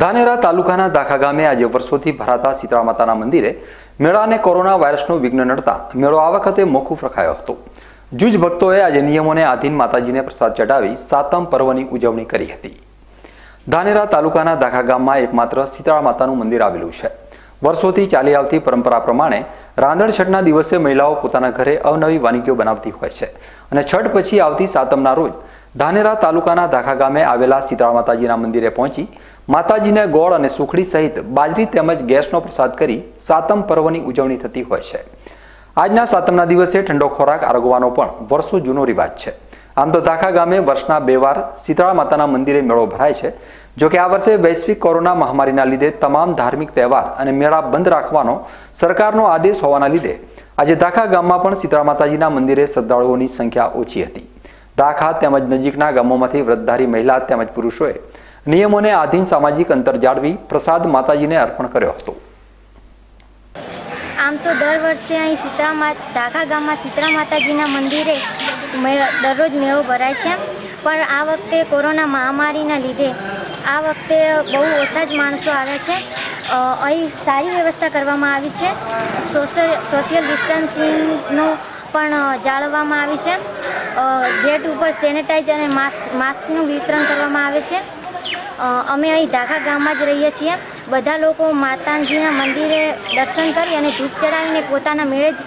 ધાનેરા તાલુકાના દાખા ગામે આજે વર્ષોથી ભરાતા શીતળા માતાના મંદિરે મેળાને કોરોના વાયરસનું વિઘ્ન નડતા મેળો આ વખતે મોકૂફ રખાયો હતો. જૂજ ભક્તોએ આજે નિયમોને આધીન માતાજીને પ્રસાદ ચઢાવી સાતમ પર્વની ઉજવણી કરી હતી. ધાનેરા તાલુકાના દાખા ગામમાં એકમાત્ર શીતળા માતાનું મંદિર આવેલું છે. વર્ષોથી ચાલી આવતી પરંપરા પ્રમાણે રાંધણ છઠના દિવસે મહિલાઓ પોતાના ઘરે અવનવી વાનગીઓ બનાવતી હોય છે. અને છઠ પછી આવતી સાતમના રોજ ધાનેરા તાલુકાના ધાખા ગામે આવેલા સીતળા માતાજીના મંદિરે પહોંચી માતાજીને ગોળ અને સુખડી સહિત બાજરી તેમજ ગેસનો પ્રસાદ કરી સાતમ પર્વની ઉજવણી થતી હોય છે. આજના સાતમના દિવસે ઠંડો ખોરાક આરોગવાનો પણ વર્ષો જૂનો રિવાજ છે. આમ તો ધાખા ગામે વર્ષના બે વાર શીતળા માતાના મંદિરે મેળો ભરાય છે, જો કે આ વર્ષે વૈશ્વિક કોરોના મહામારીના લીધે તમામ ધાર્મિક તહેવાર અને મેળા બંધ રાખવાનો સરકારનો આદેશ હોવાના લીધે આજે ધાખા ગામમાં પણ શીતળા માતાજીના મંદિરે શ્રદ્ધાળુઓની સંખ્યા ઓછી હતી. ધાખા તેમજ નજીકના ગામોમાંથી વ્રતધારી મહિલા તેમજ પુરુષોએ નિયમોને આધીન સામાજિક અંતર જાળવી પ્રસાદ માતાજીને અર્પણ કર્યો હતો. આમ તો દર વર્ષે અહીં શીતળા મા ઢાકા ગામમાં શીતળા માતાજીના મંદિરે દરરોજ મેળો ભરાય છે. પણ આ વખતે કોરોના મહામારીના લીધે આ વખતે બહુ ઓછા જ માણસો આવે છે. અહીં સારી વ્યવસ્થા કરવામાં આવી છે. સોશિયલ સોશિયલ ડિસ્ટન્સિંગનું પણ જાળવવામાં આવી છે. ગેટ ઉપર સેનેટાઈઝ અને માસ્ક, માસ્કનું વિતરણ કરવામાં આવે છે. અમે અહીં ધાખા ગામમાં જ રહીએ છીએ. બધા લોકો માતાજીના મંદિરે દર્શન કરી અને ધૂપ ચડાવીને પોતાના મેળે જ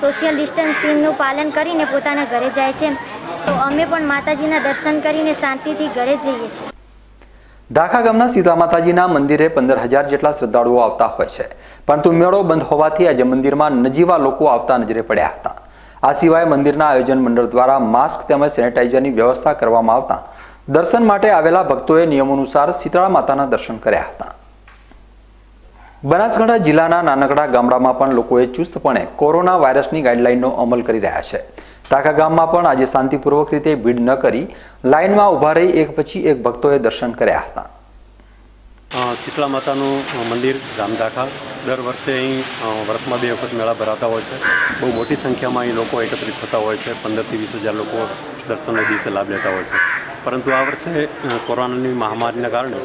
સોશિયલ ડિસ્ટન્સિંગનું પાલન કરીને પોતાના ઘરે જાય છે. તો અમે પણ માતાજીના દર્શન કરીને શાંતિથી ઘરે જઈએ છીએ. ધાખા ગામના સીતા માતાજીના મંદિરે પંદર હજાર જેટલા શ્રદ્ધાળુઓ આવતા હોય છે. પરંતુ મેળો બંધ હોવાથી આજે મંદિરમાં નજીવા લોકો આવતા નજરે પડ્યા હતા. આ સિવાય મંદિરના આયોજન મંડળ દ્વારા માસ્ક તેમજ સેનેટાઈઝરની વ્યવસ્થા કરવામાં આવતા દર્શન માટે આવેલા ભક્તોએ નિયમોનુસાર શીતળા માતાના દર્શન કર્યા હતા. બનાસકાંઠા જિલ્લાના નાનકડા ગામડામાં પણ લોકોએ ચુસ્તપણે કોરોના વાયરસની ગાઈડલાઈનનો અમલ કરી રહ્યા છે. તાકા ગામમાં પણ આજે શાંતિપૂર્વક રીતે ભીડ ન કરી લાઇનમાં ઊભા રહી એક પછી એક ભક્તોએ દર્શન કર્યા હતા. શીતળા માતાનું મંદિર ગામદાખા દર વર્ષે અહીં વર્ષમાં બે વખત મેળા ભરાતા હોય છે. બહુ મોટી સંખ્યામાં અહીં લોકો એકત્રિત થતા હોય છે. પંદરથી વીસ હજાર લોકો દર્શનનો દિવસે લાભ લેતા હોય છે. પરંતુ આ વર્ષે કોરોનાની મહામારીના કારણે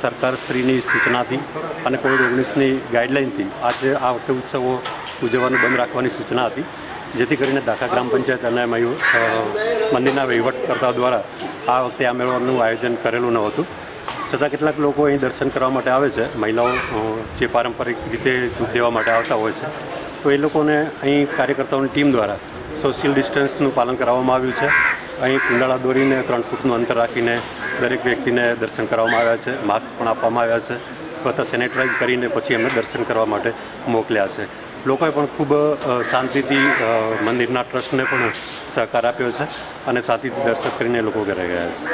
સરકારશ્રીની સૂચનાથી અને કોવિડ ઓગણીસની ગાઈડલાઇનથી આજે આ વખતે ઉત્સવો ઉજવવાનું બંધ રાખવાની સૂચના હતી, જેથી કરીને દાખા ગ્રામ પંચાયત અને મંદિરના વહીવટકર્તાઓ દ્વારા આ વખતે આ મેળાનું આયોજન કરેલું ન હતું છતાં કેટલાક લોકો અહીં દર્શન કરવા માટે આવે છે, મહિલાઓ જે પારંપરિક રીતે દૂધ દેવા માટે આવતા હોય છે. તો એ લોકોને અહીં કાર્યકર્તાઓની ટીમ દ્વારા સોશિયલ ડિસ્ટન્સનું પાલન કરાવવામાં આવ્યું છે. અહીં કુંડાળા દોરીને ત્રણ ફૂટનું અંતર રાખીને દરેક વ્યક્તિને દર્શન કરવામાં આવ્યા છે. માસ્ક પણ આપવામાં આવ્યા છે. તથા સેનેટાઈઝ કરીને પછી એમને દર્શન કરવા માટે મોકલ્યા છે. લોકોએ પણ ખૂબ શાંતિથી મંદિરના ટ્રસ્ટને પણ સહકાર આપ્યો છે અને શાંતિથી દર્શન કરીને લોકો ઘરે ગયા છે.